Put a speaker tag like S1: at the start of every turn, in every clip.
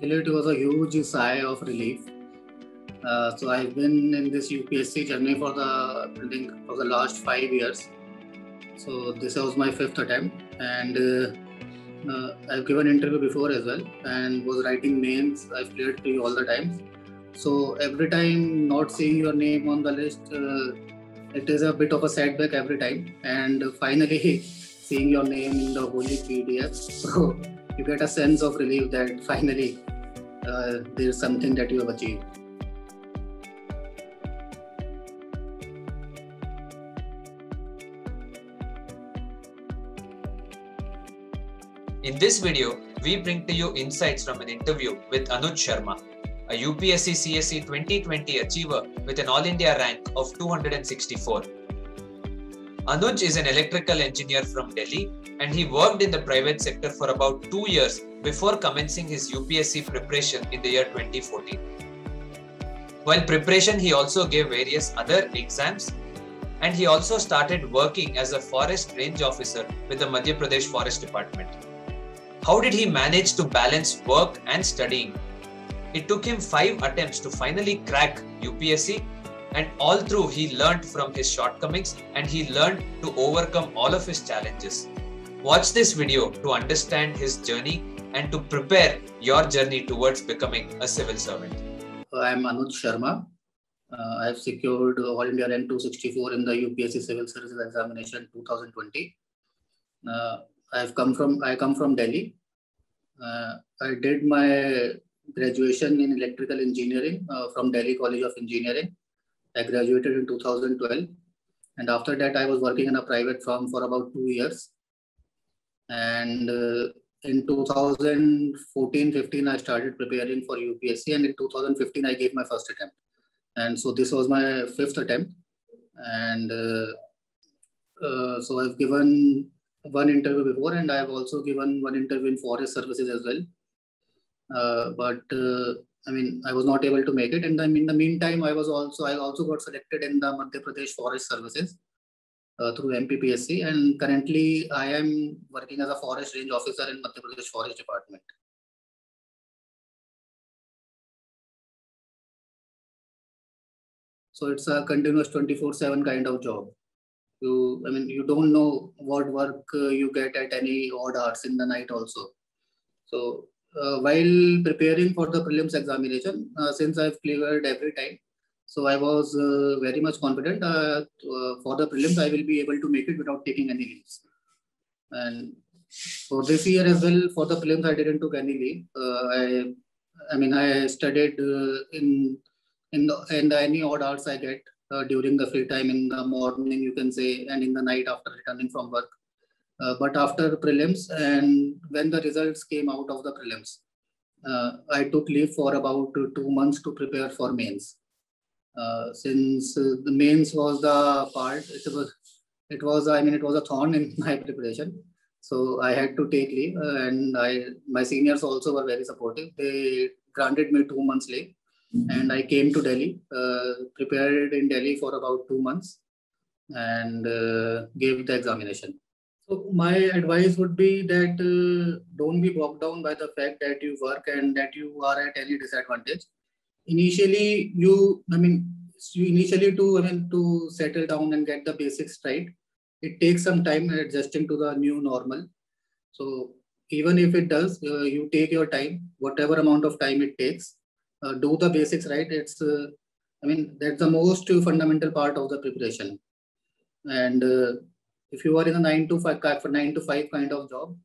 S1: it was a huge sigh of relief. Uh, so I've been in this UPSC journey for the I think for the last five years. So this was my fifth attempt, and uh, uh, I've given interview before as well, and was writing mains. I've cleared three all the times. So every time not seeing your name on the list, uh, it is a bit of a setback every time. And finally seeing your name in the holy PDF, so you get a sense of relief that finally uh, there's something that you have achieved.
S2: In this video, we bring to you insights from an interview with Anuj Sharma, a UPSC CSE 2020 achiever with an All India rank of 264. Anuj is an electrical engineer from Delhi and he worked in the private sector for about two years before commencing his UPSC preparation in the year 2014. While preparation, he also gave various other exams and he also started working as a forest range officer with the Madhya Pradesh Forest Department. How did he manage to balance work and studying? It took him five attempts to finally crack UPSC and all through he learned from his shortcomings and he learned to overcome all of his challenges. Watch this video to understand his journey and to prepare your journey towards becoming a civil servant.
S1: I am Anuj Sharma. Uh, I have secured All India Rank 264 in the UPSC Civil Services Examination 2020. Uh, I have come from I come from Delhi. Uh, I did my graduation in electrical engineering uh, from Delhi College of Engineering I graduated in 2012. And after that, I was working in a private firm for about two years. And uh, in 2014 15, I started preparing for UPSC. And in 2015, I gave my first attempt. And so this was my fifth attempt. And uh, uh, so I've given one interview before, and I've also given one interview in forest services as well. Uh, but uh, I mean, I was not able to make it. And then in the meantime, I was also, I also got selected in the Madhya Pradesh Forest Services uh, through MPPSC. And currently I am working as a forest range officer in Madhya Pradesh Forest Department. So it's a continuous 24 seven kind of job. You, I mean, you don't know what work uh, you get at any odd hours in the night also. So uh, while preparing for the prelims examination, uh, since I've cleared every time, so I was uh, very much confident uh, uh, for the prelims, I will be able to make it without taking any leaves. And for this year as well, for the prelims, I didn't took any leave. Uh, I, I mean, I studied in in the in the any odd hours I get during the free time in the morning, you can say, and in the night after returning from work. Uh, but after prelims and when the results came out of the prelims, uh, I took leave for about two months to prepare for mains. Uh, since the mains was the part, it was, it was, I mean, it was a thorn in my preparation. So I had to take leave and I, my seniors also were very supportive. They granted me two months leave and I came to Delhi, uh, prepared in Delhi for about two months and uh, gave the examination. So my advice would be that uh, don't be bogged down by the fact that you work and that you are at any disadvantage. Initially, you, I mean, you initially to, I mean, to settle down and get the basics right, it takes some time adjusting to the new normal. So even if it does, uh, you take your time, whatever amount of time it takes, uh, do the basics right. It's, uh, I mean, that's the most fundamental part of the preparation. And uh, if you are in a nine to five for nine to five kind of job,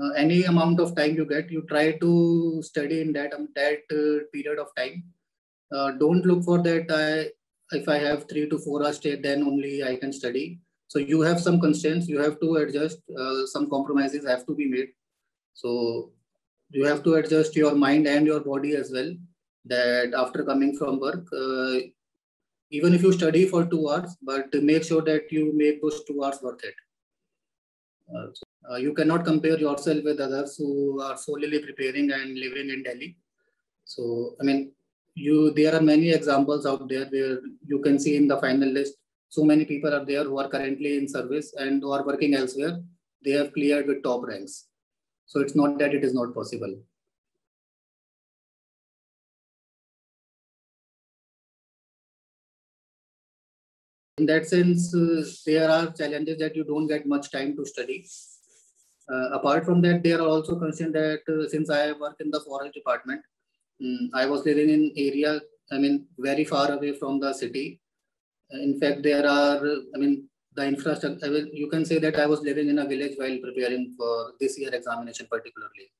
S1: uh, any amount of time you get, you try to study in that um, that uh, period of time. Uh, don't look for that. I if I have three to four hours then only I can study. So you have some constraints. You have to adjust. Uh, some compromises have to be made. So you have to adjust your mind and your body as well. That after coming from work, uh, even if you study for two hours, but make sure that you make those two hours worth it. Uh, uh, you cannot compare yourself with others who are solely preparing and living in Delhi. So, I mean, you there are many examples out there where you can see in the final list, so many people are there who are currently in service and who are working elsewhere. They have cleared with top ranks. So it's not that it is not possible. In that sense, uh, there are challenges that you don't get much time to study. Uh, apart from that, there are also concerns that uh, since I work in the forest department, um, I was living in area, I mean, very far away from the city. In fact, there are, I mean, the infrastructure, I will, you can say that I was living in a village while preparing for this year examination particularly.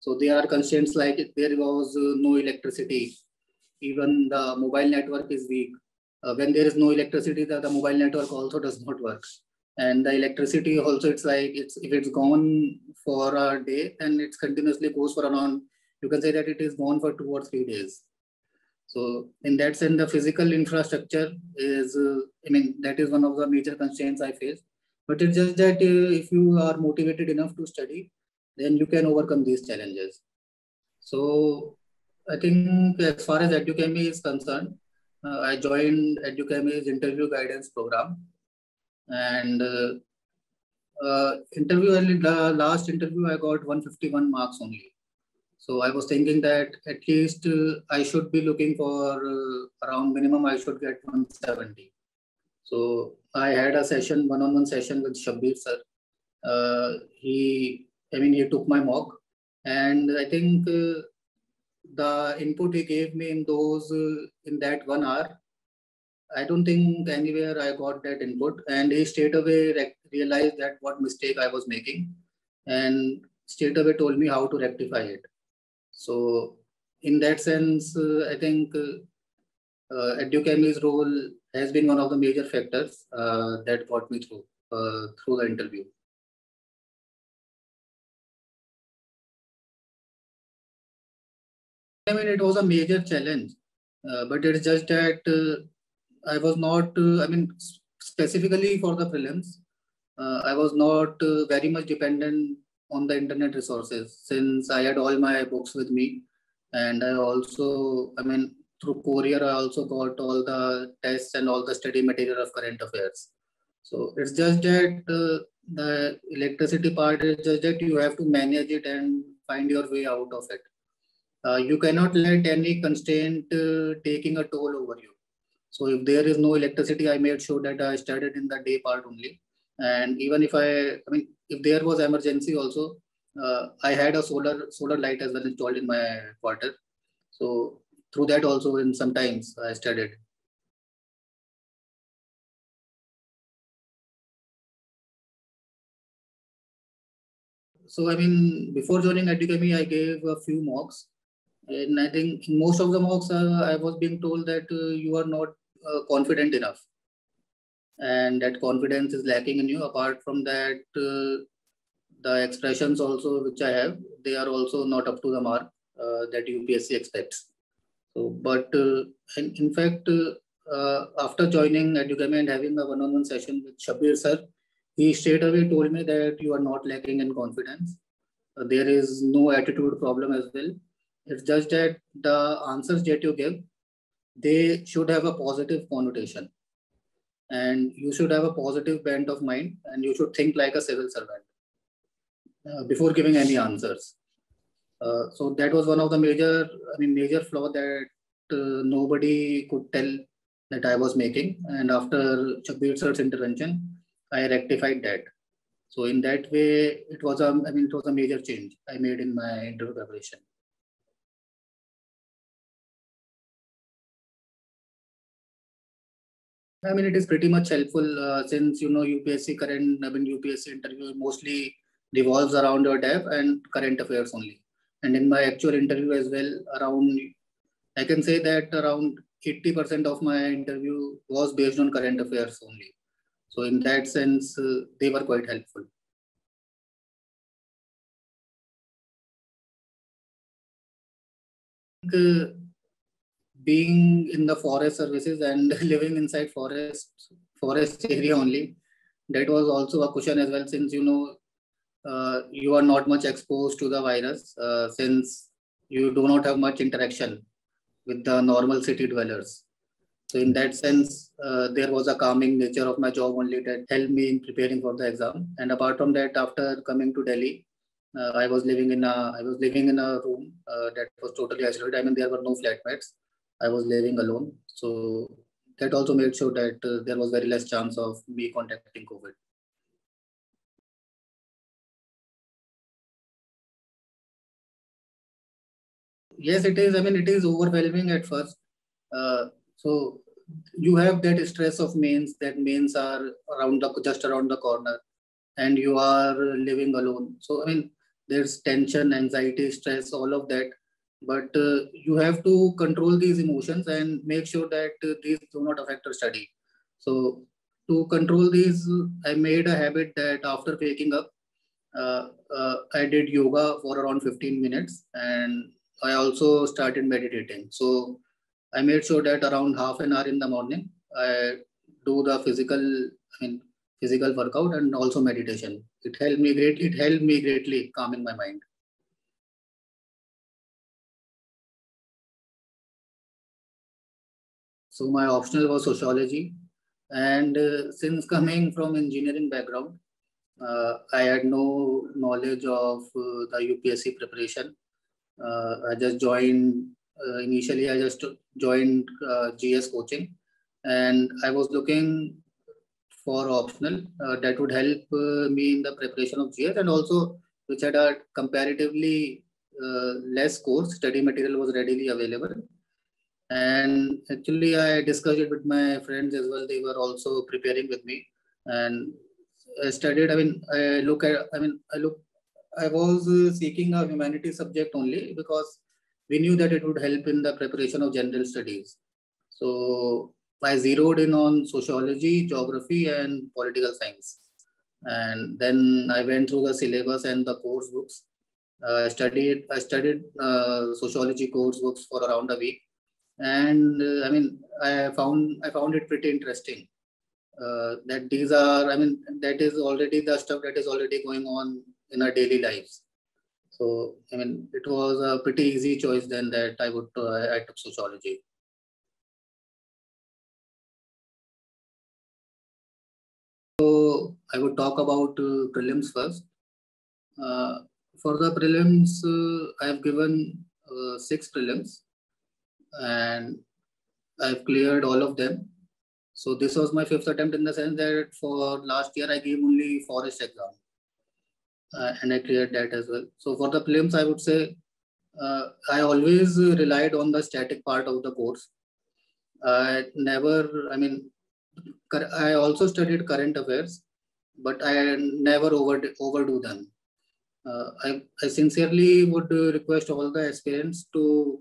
S1: So there are constraints like there was uh, no electricity, even the mobile network is weak. Uh, when there is no electricity, the, the mobile network also does not work. And the electricity also, it's like it's if it's gone for a day and it's continuously goes for around, you can say that it is gone for two or three days. So in that sense, the physical infrastructure is, uh, I mean, that is one of the major constraints I face. But it's just that uh, if you are motivated enough to study, then you can overcome these challenges. So I think as far as Edukemy is concerned, uh, I joined Edukemy's interview guidance program. And uh, uh, interview, the last interview, I got 151 marks only. So I was thinking that at least uh, I should be looking for uh, around minimum I should get 170. So I had a session, one-on-one session with Shabir sir. He, I mean, he took my mock and I think uh, the input he gave me in those, uh, in that one hour, I don't think anywhere I got that input and he straight away realized that what mistake I was making and straight away told me how to rectify it. So in that sense, uh, I think uh, Edukemy's role has been one of the major factors uh, that got me through uh, through the interview. I mean, it was a major challenge, uh, but it's just that uh, I was not, uh, I mean, specifically for the prelims, uh, I was not very much dependent on the internet resources since I had all my books with me. And I also, I mean, through courier, I also got all the tests and all the study material of current affairs. So it's just that uh, the electricity part is just that you have to manage it and find your way out of it. Uh, you cannot let any constraint uh, taking a toll over you. So if there is no electricity, I made sure that I studied in the day part only. And even if I, I mean, if there was emergency also, uh, I had a solar solar light as well installed in my quarter. So through that also, in sometimes I studied. So I mean, before joining Edukemy, I gave a few mocks, and I think most of the mocks uh, I was being told that uh, you are not uh, confident enough and that confidence is lacking in you. Apart from that, uh, the expressions also which I have, they are also not up to the mark uh, that UPSC expects. So, but uh, in, fact, after joining Edukemy and having a one-on-one session with Shabir sir, he straight away told me that you are not lacking in confidence. There is no attitude problem as well. It's just that the answers that you give, they should have a positive connotation. And you should have a positive bent of mind and you should think like a civil servant uh, before giving any answers. Uh, so that was one of the major i mean major flaw that uh, nobody could tell that i was making. And after Shabir sir's intervention i rectified that. So in that way it was a i mean it was a major change i made in my interview preparation I mean, it is pretty much helpful uh, since you know UPSC current, I mean UPSC interview mostly revolves around your DAF and current affairs only. And in my actual interview as well, around I can say that around 80% of my interview was based on current affairs only. So in that sense, uh, they were quite helpful. Uh, being in the forest services and living inside forest forest area only that was also a cushion as well since you know uh, you are not much exposed to the virus uh, since you do not have much interaction with the normal city dwellers. So in that sense uh, there was a calming nature of my job only that helped me in preparing for the exam. And apart from that after coming to delhi uh, i was living in a i was living in a room uh, that was totally isolated. I mean there were no flatmates I was living alone. So that also made sure that uh, there was very less chance of me contacting COVID. Yes, it is. I mean, it is overwhelming at first. Uh, so you have that stress of mains that mains are around the just around the corner and you are living alone so i mean there's tension anxiety stress all of that but uh, you have to control these emotions and make sure that uh, these do not affect your study. So to control these i made a habit that after waking up uh, uh i did yoga for around 15 minutes and i also started meditating. So i made sure that around half an hour in the morning i do the physical i mean physical workout and also meditation. It helped me greatly it helped me greatly calming my mind So my optional was sociology. And uh, since coming from engineering background, uh, I had no knowledge of uh, the UPSC preparation. Uh, I just joined, uh, initially I just joined uh, GS coaching and I was looking for optional that would help me in the preparation of GS and also which had a comparatively less course, study material was readily available and actually, I discussed it with my friends as well. They were also preparing with me. And I studied, I mean, I look at, I mean, I look, I was seeking a humanities subject only because we knew that it would help in the preparation of general studies. So I zeroed in on sociology, geography, and political science. And then I went through the syllabus and the course books. Uh, I studied I studied uh, sociology course books for around a week and uh, I mean I found I found it pretty interesting. Uh, that these are I mean that is already the stuff that is already going on in our daily lives. So I mean it was a pretty easy choice then that I would uh, I took sociology. So I would talk about uh, prelims first. Uh, for the prelims, uh, I have given six prelims and I've cleared all of them. So this was my fifth attempt in the sense that for last year I gave only forest exam uh, and I cleared that as well. So for the prelims, I would say uh, I always relied on the static part of the course. I never, I mean, I also studied current affairs, but I never over, overdo them. Uh, I, I sincerely would request all the aspirants to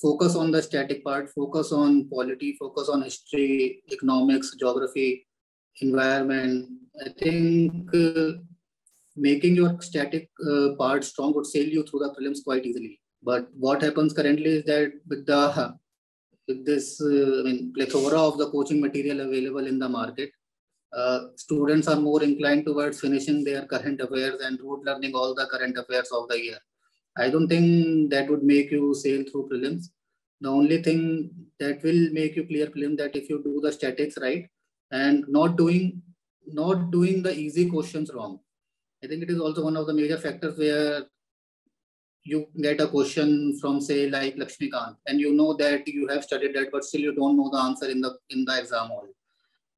S1: focus on the static part, focus on polity, focus on history, economics, geography, environment. I think uh, making your static uh, part strong would sail you through the prelims quite easily. But what happens currently is that with the with this, uh, I mean, plethora of the coaching material available in the market, uh, students are more inclined towards finishing their current affairs and rote learning all the current affairs of the year. I don't think that would make you sail through prelims. The only thing that will make you clear prelim that if you do the statics right and not doing not doing the easy questions wrong. I think it is also one of the major factors where you get a question from say like Lakshmikant and you know that you have studied that but still you don't know the answer in the in the exam hall.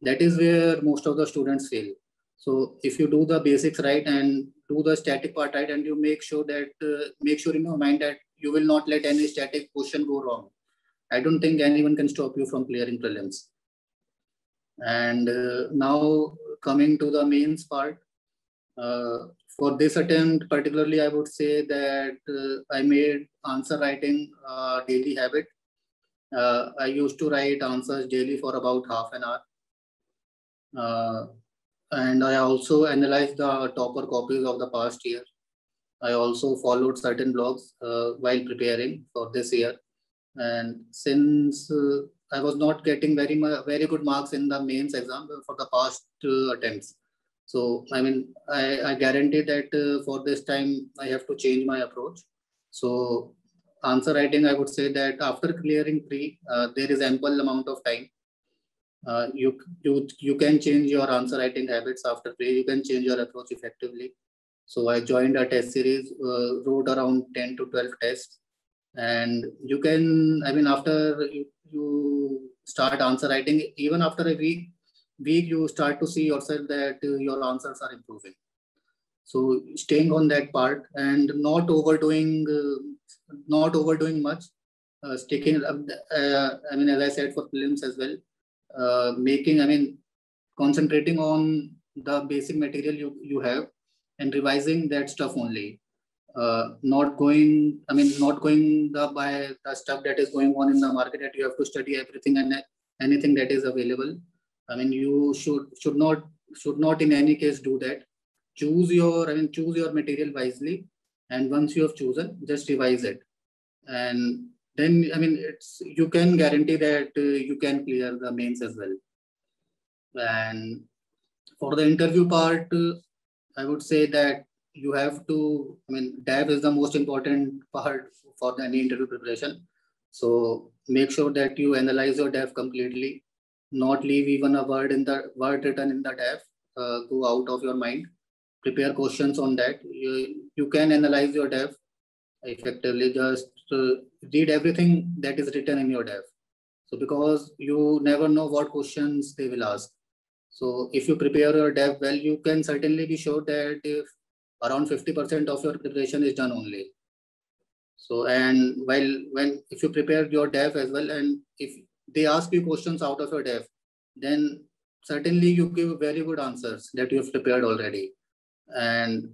S1: That is where most of the students fail. So if you do the basics right and do the static part right and you make sure that uh, make sure in your mind that you will not let any static question go wrong. I don't think anyone can stop you from clearing prelims. And uh, now coming to the mains part, uh, for this attempt particularly, I would say that uh, I made answer writing a daily habit. Uh, I used to write answers daily for about half an hour. And I also analyzed the topper copies of the past year. I also followed certain blogs uh, while preparing for this year. And since uh, I was not getting very very good marks in the mains exam for the past uh, attempts, so I mean I, I guarantee that uh, for this time I have to change my approach. So answer writing, I would say that after clearing pre, uh, there is ample amount of time. Uh, you you you can change your answer writing habits after three. You can change your approach effectively so I joined a test series, uh, wrote around 10 to 12 tests. and you can i mean after you, you start answer writing even after a week week you start to see yourself that uh, your answers are improving so staying on that part and not overdoing uh, not overdoing much uh, sticking i mean as i said for films as well uh, making i mean concentrating on the basic material you, you have and revising that stuff only. Uh, not going i mean not going the, by the stuff that is going on in the market that you have to study everything and anything that is available. I mean you should should not should not in any case do that. Choose your i mean choose your material wisely. And once you have chosen just revise it. And then i mean it's you can guarantee that uh, you can clear the mains as well and for the interview part uh, i would say that you have to, I mean, DAF is the most important part for any interview preparation. So make sure that you analyze your DAF completely, not leave even a word in the word written in the DAF, uh, go out of your mind. Prepare questions on that. You, you can analyze your DAF effectively. Just read everything that is written in your DAF. So because you never know what questions they will ask. So if you prepare your DAF well, you can certainly be sure that if around 50% of your preparation is done only. So, and while when if you prepare your DAF as well, and if they ask you questions out of your DAF, then certainly you give very good answers that you have prepared already. And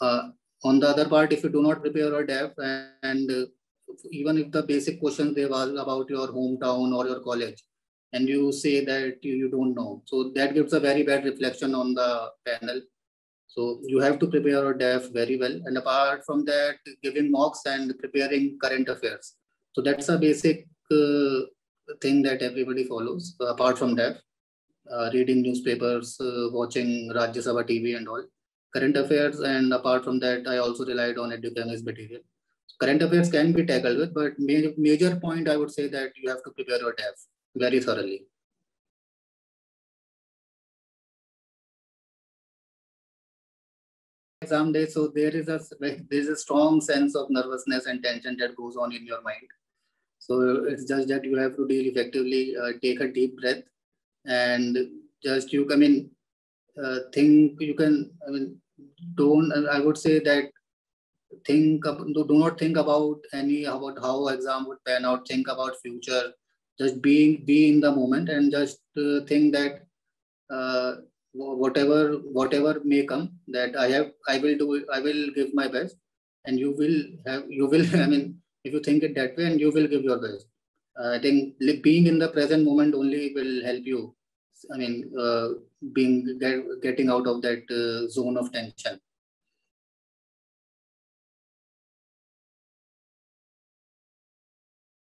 S1: uh, on the other part, if you do not prepare your DAF, and uh, even if the basic questions they've asked about your hometown or your college, and you say that you, you don't know, so that gives a very bad reflection on the panel so you have to prepare your DAF very well. And apart from that, giving mocks and preparing current affairs. So that's a basic uh, thing that everybody follows. So apart from that, uh, reading newspapers, uh, watching Rajya Sabha TV and all. Current affairs and apart from that, I also relied on Edukemy's material. Current affairs can be tackled with, but major, major point I would say that you have to prepare your DAF very thoroughly. exam day, so there is a there is a strong sense of nervousness and tension that goes on in your mind. So it's just that you have to deal effectively, uh, take a deep breath, and just you come in, uh, think you can. I mean, don't. I would say that think do not think about any about how exam would pan out. Think about future. Just being be in the moment and just uh, think that uh, whatever whatever may come that i have i will do i will give my best and you will have you will i mean if you think it that way and you will give your best uh, i think being in the present moment only will help you i mean uh, being get, getting out of that uh, zone of tension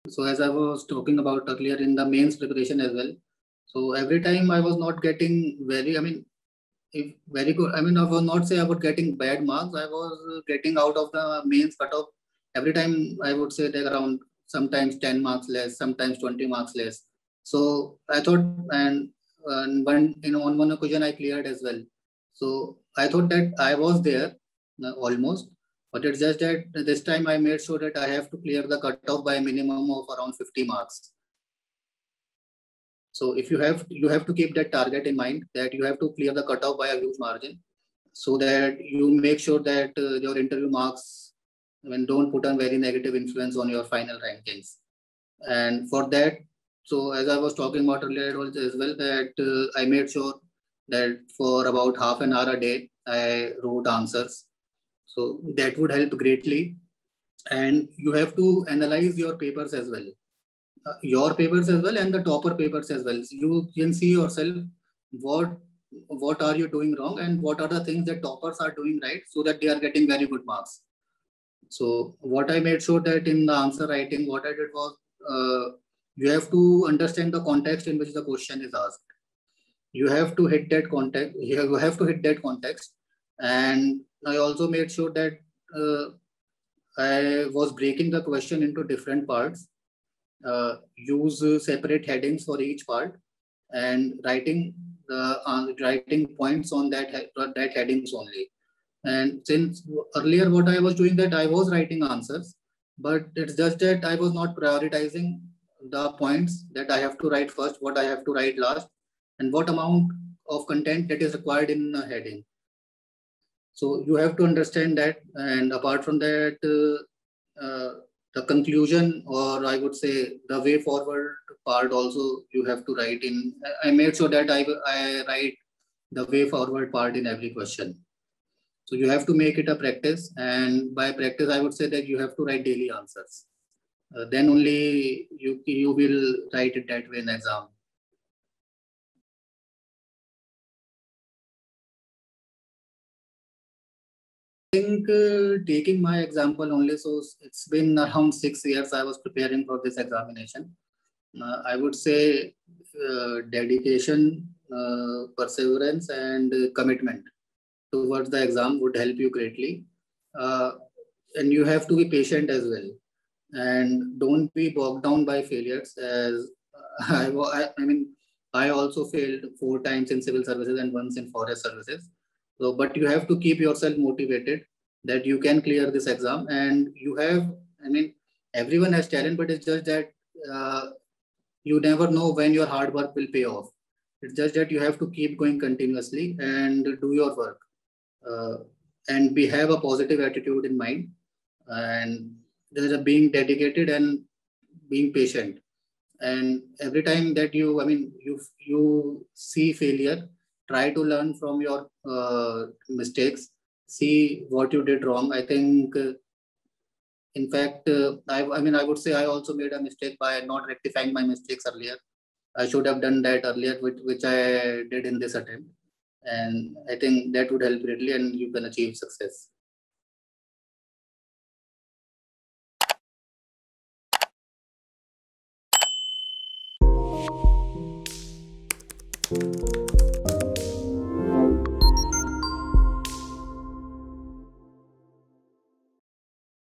S1: so as i was talking about earlier in the mains preparation as well so every time I was not getting very, I mean, if very good, I mean, I was not say I was getting bad marks. I was getting out of the mains cutoff. Every time I would say like around sometimes 10 marks less, sometimes 20 marks less. So I thought, and, and one, you know, on one occasion I cleared as well. So I thought that I was there uh, almost, but it's just that this time I made sure that I have to clear the cutoff by a minimum of around 50 marks. So if you have you have to keep that target in mind that you have to clear the cutoff by a huge margin, so that you make sure that uh, your interview marks I mean don't put a very negative influence on your final rankings. And for that, so as I was talking about earlier as well, that uh, I made sure that for about half an hour a day I wrote answers. So that would help greatly. And you have to analyze your papers as well uh, your papers as well and the topper papers as well. You can see yourself what what are you doing wrong and what are the things that toppers are doing right so that they are getting very good marks. So what I made sure that in the answer writing, what I did was uh, you have to understand the context in which the question is asked. You have to hit that context. You have to hit that context. And I also made sure that uh, I was breaking the question into different parts uh, use separate headings for each part and writing the uh, writing points on that that headings only. And since earlier what I was doing that I was writing answers, but it's just that I was not prioritizing the points that I have to write first, what I have to write last, and what amount of content that is required in a heading. So you have to understand that, and apart from that, uh, uh, the conclusion, or I would say the way forward part also you have to write in. I made sure that I, I write the way forward part in every question. So you have to make it a practice. And by practice, I would say that you have to write daily answers. Uh, then only you, you will write it that way in exam. I think uh, taking my example only, so it's been around six years I was preparing for this examination. Uh, I would say uh, dedication, uh, perseverance, and commitment towards the exam would help you greatly. Uh, and you have to be patient as well. And don't be bogged down by failures. As I, I mean, I also failed four times in civil services and once in forest services. So, but you have to keep yourself motivated that you can clear this exam. And you have, I mean, everyone has talent, but it's just that uh, you never know when your hard work will pay off. It's just that you have to keep going continuously and do your work uh, and we have a positive attitude in mind and there's a being dedicated and being patient. And every time that you i mean you you see failure try to learn from your uh, mistakes see what you did wrong. I think uh, in fact uh, I, I mean i would say i also made a mistake by not rectifying my mistakes earlier. I should have done that earlier which, which i did in this attempt. And I think that would help greatly and you can achieve success.